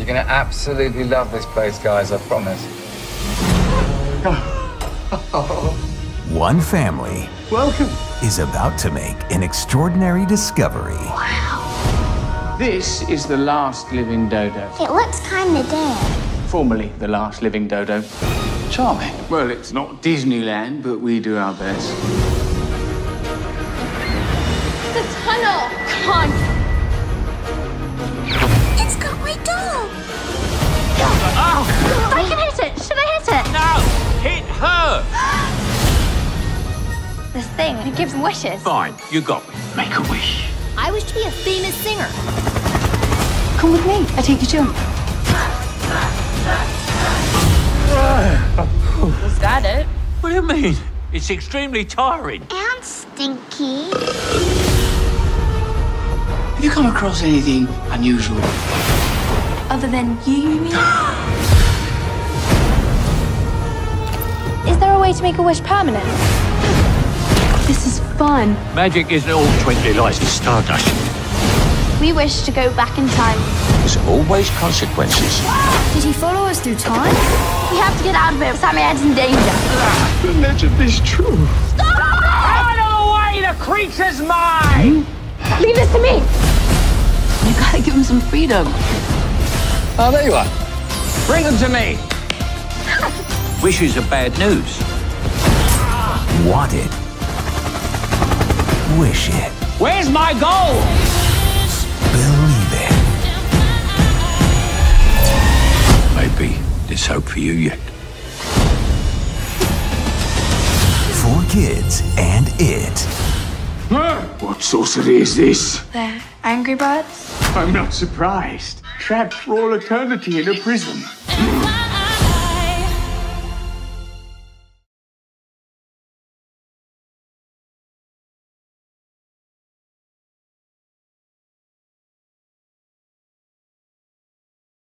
You're going to absolutely love this place, guys, I promise. One family Welcome. is about to make an extraordinary discovery. Wow. This is the last living dodo. It looks kinda dead. Formerly the last living dodo. Charming. Well, it's not Disneyland, but we do our best. The tunnel! Con! It's This thing, it gives wishes. Fine, you got me. Make a wish. I wish to be a famous singer. Come with me. I take you jump. Was that it? What do you mean? It's extremely tiring. And stinky. Have you come across anything unusual? Other than you, you mean? Is there a way to make a wish permanent? This is fun. Magic isn't all twinkly lights and stardust. We wish to go back in time. There's always consequences. Did he follow us through time? We have to get out of here. Psammead's in danger. The legend is true. Out of the way! The creature's mine! Hmm? Leave this to me! You gotta give him some freedom. Oh, there you are. Bring them to me. Wishes are bad news. Want it. Wish it. Where's my goal? Believe it. Maybe there's hope for you yet. Four Kids and It. What sorcery is this? They're Angry Birds? I'm not surprised. Trapped for all eternity in a prison.